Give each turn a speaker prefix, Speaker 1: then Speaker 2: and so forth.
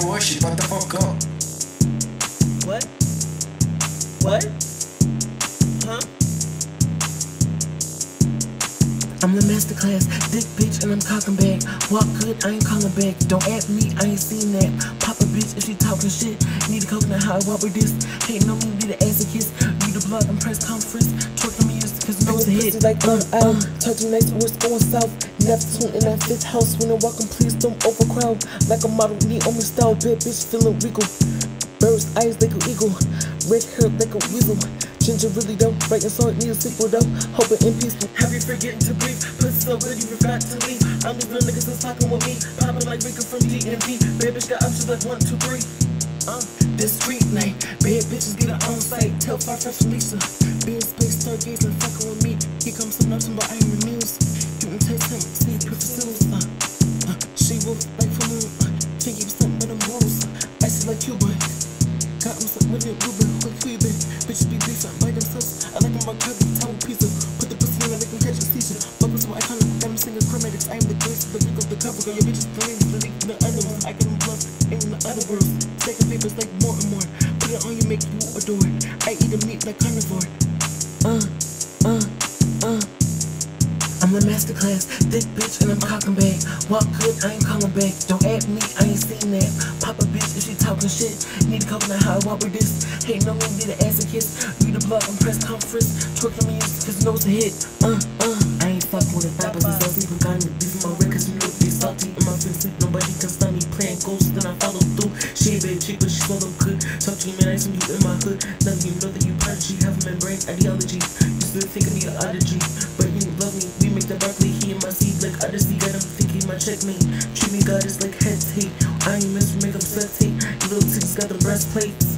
Speaker 1: your worship. What the fuck up?
Speaker 2: What? What? Huh?
Speaker 3: I'm the masterclass, dick bitch, and I'm cocking back. Walk good, I ain't calling back. Don't ask me, I ain't seen that. Pop a bitch if she talking shit. Need a coconut, how I walk with this. Hating on me, need an ass a kiss. Need the blog and press conference. It's
Speaker 4: like I'm out. Touching nights, what's going south. Neptune in that fifth house. When I'm walking, please don't overcrowd. Like a model, Naomi style. Bad bitch feeling regal. Bird's eyes like an eagle. Red hair like a weasel. Ginger really dope, writing song, need a sequel though. Hoping in peace.
Speaker 2: Have you forgetting to breathe? Pussy so good you forgot to leave. I'm leaving niggas that's fucking with me. Popping like Rico from DMV. Bad bitch got options like one, two, three. Uh, this street night. Bad bitches get her own site. Telfar from Lisa. Being space stargazing, fucking with me. Here comes some nothing but am amused. Hypnotize him, see professors. Uh, uh, she will like for moon. Uh, she keeps something but I'm rules. I see like Cuba. Got him some with it, Reuben, quick Cuban. Bitches be decent by themselves. I like them by cousin, tell pizza. Put the pussy in, and make them catch a seizure. Bubbles so iconic, got them singing chromatics. I am the grace the week of the cover. Girl, your bitches brains, believe the other ones. I them bluff, aim the other girls. Second papers like more and more. Put it on you, make you adore. I eat the meat like carnivore.
Speaker 3: Uh, uh. I'm the masterclass, dick bitch, and I'm cocking back. Walk good, I ain't calling back. Don't ask me, I ain't seen that. Pop a bitch if she talking shit. Need a coconut, how I walk with this. Hating on me, need an ass a kiss. Read the blog and press conference. Twerking me, cause no it's a hit. Uh, uh. I ain't fucking with a thought, but these all people got me. Beef my records, you know they salty. In my face, sleep, nobody can stop me. Playing ghost, then I follow through. She ain't very cheap, but she them good. Talk to you, man, I see you in my hood. Of you know that you prodigy. Have a membrane ideology. You still think of me an oddity. But you love me, we make the Berkeley. He in my seed like Odyssey. Got him thinking my checkmate. Treat me goddess like hesitate. I ain't to make him sweat tape. Little titties got the breastplates.